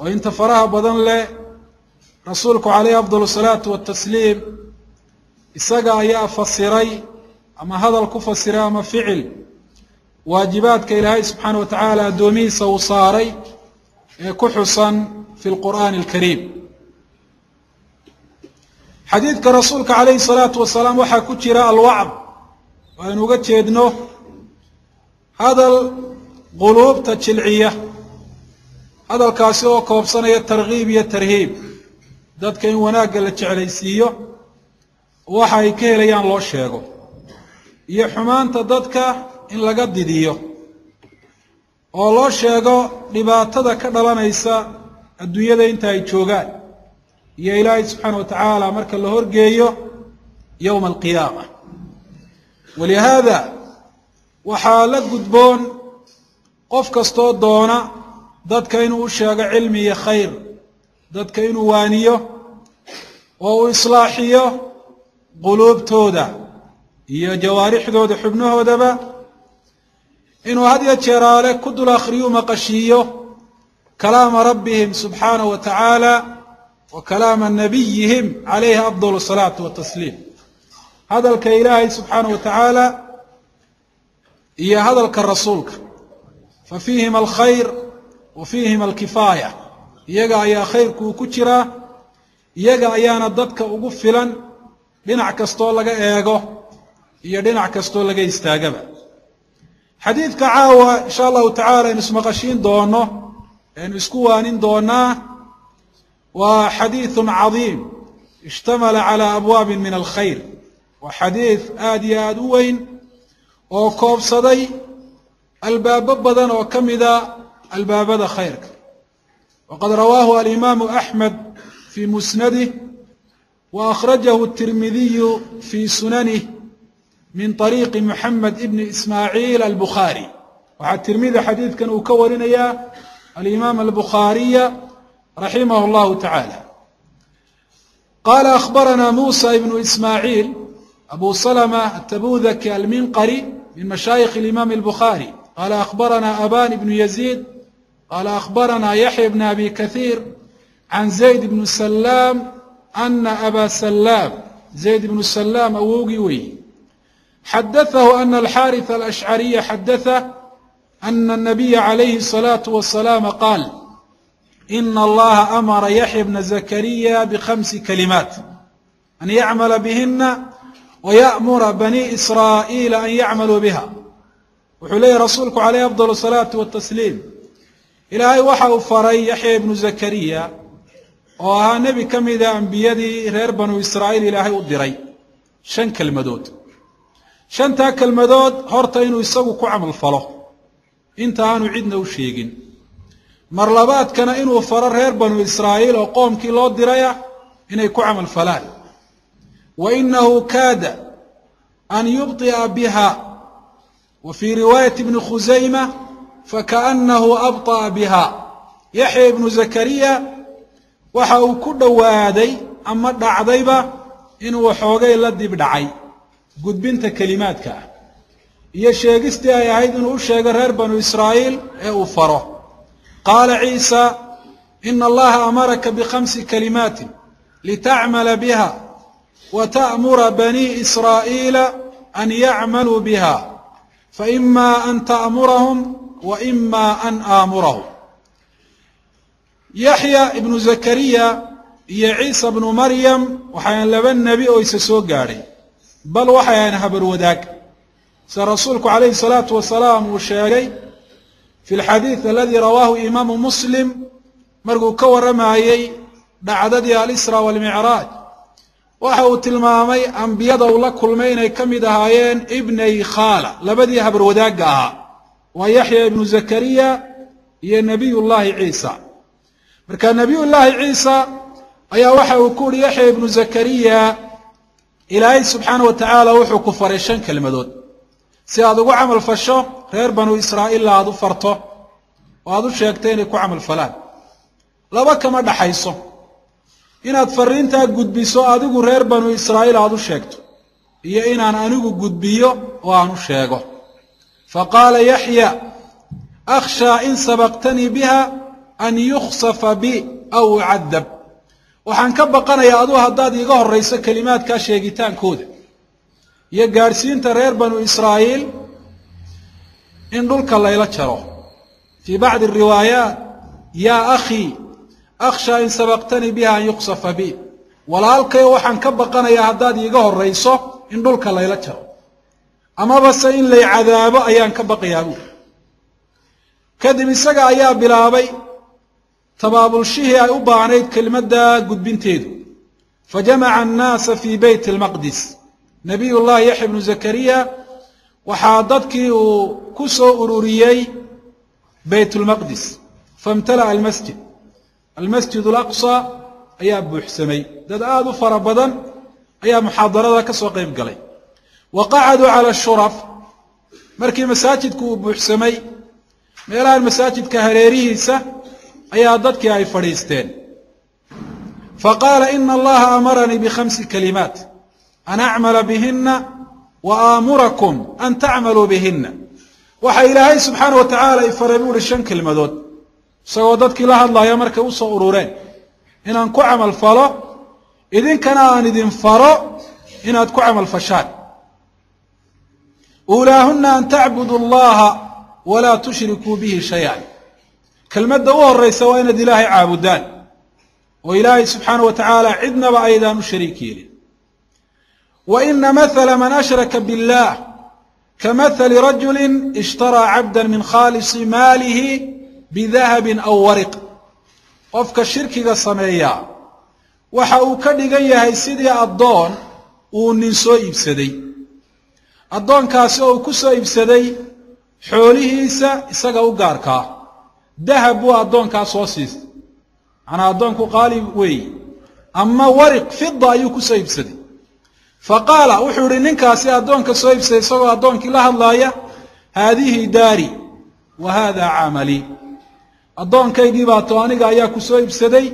oo inta faraha badan leh rasuulku calayhi afdal asalaatu watasliim isaga ayaa fasiray ama hadal ku fasiray ama ficil waajibaadka ilaahay subxaana wa tacaala addoomihiisa uu saaray ee ku xusan fi lqur'aani alkariim. Xadiidka rasuulka calayhi salaatu wasalaam waxaa ku jira alwacd oo aynu uga jeedno hadal quluubta jilciya hadalkaasi oo koobsanaya tarkiib iyo tarhiib. Dadka in wanaagga la jeclaysiiyo waxa ay ka helayaan loo sheego. Iyo xumaanta dadka in laga didiyo. Oo loo sheego dhibaatada ka dhalanaysa adduunyada inta ay joogaan. Iyo ilaahay subxaana wa tacaala marka la horgeeyo yowma alqiyaama walihaada waxaa la gudboon qof kastoo doona dadka inuu u sheego cilmi iyo khayr dadka inuu waaniyo oo uu islaaxiyo quluubtooda iyo jawaarixdooda xubnahoodaba inuu had yo jeeraale ku dul akhriyuu maqashiiyo kalaama rabbihim subxaanahu wa tacaala wa kalaama nabiyihim calayhi afdal asalaatu watasliim hadalka ilaahay subxaanahu wa tacaala iyo hadalka rasuulka. Fa fiihima alkhayr wa fiihima alkifaaya. Iyaga ayaa khayrku ku jiraa iyaga ayaana dadka ugu filan dhinac kastoo laga eego iyo dhinac kastoo laga istaagaba. Xadiidka caawa insha allahu tacala aynu ismaqashiin doono aynu isku waanin doonaa waa xadiidun cadiim. Ishtamala calaa abwaabin min alkhayr. Waa xadiid aada iyo aada u weyn oo koobsaday albaabo badan oo ka mida albaabada khayrka waqad rawaahu alimaamu axmed fii musnadih wa akhrajahu tirmidiyu fii sunanih min طariiqi moxamed ibni ismaaciil albukhaari waxaa tirmidi xadiidkan uu ka warinayaa alimaam albukhaariya raximah اllahu tacaala qala akhbarana musa ibnu ismaaciil abu salma atabudaki alminqari min mashaayikh اlimam اlbukhaari qala akhbarana aban ibnu yaziid قال أخبرنا يحيى بن أبي كثير عن زيد بن سلام أن أبا سلام زيد بن سلام أووغيوي حدثه أن الحارث الأشعري حدثه أن النبي عليه الصلاة والسلام قال إن الله أمر يحيى بن زكريا بخمس كلمات أن يعمل بهن ويأمر بني إسرائيل أن يعملوا بها. وحلي رسولك عليه أفضل الصلاة والتسليم. Ilaahay waxa uu faray yaxya ibnu zakariya oo ahaa nebi ka mida ambiyadii reer banu israa'iil ilaahay u diray shan kelmadood. Shantaa kelmadood horta inuu isagu ku camal falo. Inta aanu cidna u sheegin. Mar labaadkana inuu faro reer banu israa'iil oo qoomkii loo diraya inay ku camal falaan. Wa inahu kaada an yubطi'a biha. Wa fii riwaayati bni khusayma fakaأnahu abطأa biha yaxya ibnu zakariya waxa uu ku dhowaaday ama dhacdayba inuu waxoogay la dib dhacay gudbinta kelimaadka ah iyo sheegistii ay ahayd inuu u sheego reer banu israa'iil ee uu faro qaala ciisa ina allaha amaraka bikhamsi kalimaatin litacmala biha wa ta'mura banii israa'iila an yacmaluu biha faima an ta'murahum wa ima an aamurahum yaxya ibnu zakariya iyo ciisa bnu maryam waxayan laba nebi oo isa soo gaadhay bal waxay ahayn habar wadaag. Sida rasuulku calayhi salaatu wasalaam uu sheegay fi lxadiid aladii rawaahu imaamu muslim markuu ka warramayey dhacdadii alisra walmicraaj waxa uu tilmaamay ambiyada uu la kulmay inay ka mid ahaayeen ibnay khaala labadii habar wadaagga ahaa waa yaxya ibnu zakariya iyo nebiy llaahi ciisa marka nebiy llaahi ciisa ayaa waxa uu ku uhi yaxya ibnu zakariya ilaahay subxaana wa tacaala wuxuu ku faray shan kelmadood. Si aad ugu camal fasho reer banu israa'iilla aad u farto oo aad u sheegto inay ku camal falaan. Laba kama dhaxayso. Inaad fariintaa gudbiso adigu reer banu israa'iil aad u sheegto. Iyo inaan anigu gudbiyo oo aan u sheego fa qaala yaxya akhshaa in sabaqtanii biha an yukhsafa bi aw ucadab waxaan ka baqanayaa aduu haddaad iiga horrayso kelimaadkaa sheegitaankooda iyo gaadhsiinta reer banu israa'iil in dhulka layla jaro fii bacdi ariwaayaat yaa akhii akhshaa in sabaqtanii biha an yukhsafa bi walaalkayo waxaan ka baqanayaa haddaad iiga horrayso in dhulka layla jaro amabase in lay cadaabo ayaan ka baqayaa buuri kadib isaga ayaa bilaabay tabaabulshihii ay u baahnayd kelimadda gudbinteedu. Fajamaca annaasa fii beyt almaqdis. Nabiy llahi yaxya bnu zakariya waxaa dadkii uu ku soo ururiyey beyt lmaqdis faimtala'a almasjid. Almasjid alaqsa ayaa buuxsamay. Dad aada u fara badan ayaa muxaadarada ka soo qayb galay وقعدوا على الشرف. مركي مساجد كوب حسمي ميلا المساجد كهريريسة. أي أيادتك يا فريستين. فقال إن الله أمرني بخمس كلمات. أن أعمل بهن وآمركم أن تعملوا بهن. وحا إلهي سبحانه وتعالى يفرمون الشن كلمة دوت. سوادتك الله الله يا مركي وصا إن أنكو عمل فلو. إذن كان أن إذن فلو. إن أنكو عمل فشاد. Uulaahuna an tacbudu allaha walaa tushrikuu bihi shay-an. Kelmadda u horraysa waa inaad ilaahay caabudaan. Oo ilaahay subxaana wa tacaala cidnaba aydaan u shariik yeelin. Wa ina mahala man ashraka biاllah kamahali rajuli ishtaraa cabda min khaalisi maalihi bidahabin aw wariq. Qofka shirkiga sameeyaa waxa uu ka dhigan yahay sidii addoon uu nin soo iibsaday addoonkaasi oo uu ku soo iibsaday xoolihiisa isaga u gaarkaa dahab buu addoonkaa soo siistay. Macnaa addoonku qaali weeye ama wariq fida ayuu ku soo iibsaday. Fa qaala wuxuu idhi ninkaasi addoonka soo iibsaday isagoo addoonkii la hadlaaya haadihi daari wa haada camalii addoonkaygii baa to aniga ayaa ku soo iibsaday.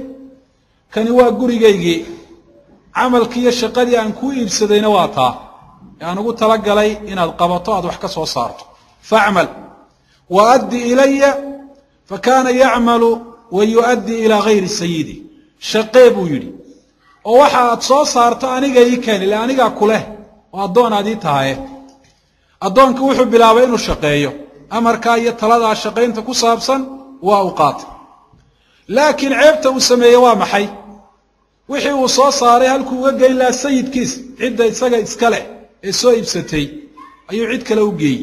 Kani waa gurigaygii. Camalkii iyo shaqadii aan kuu iibsadayna waa taa يعني قلت لك لي إن القبطة أضحك صارت فاعمل وأدي إلي فكان يعمل ويؤدي إلى غير سيدي شقيب يلي ووحد صو صارت أنا جاي كان اللي أنا جا كله وأدون هذه تاعي أدون كويح بلاوين الشقيه أمر كاية تلاد على الشقيين تكون صابسا وأوقات لكن عبته وسمي ومحي وحي وصو صار هل كوجين لا سيد كيس عدة سجى إسكاله ee soo iibsatay ayuu cid kale u geeyey